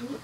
Они...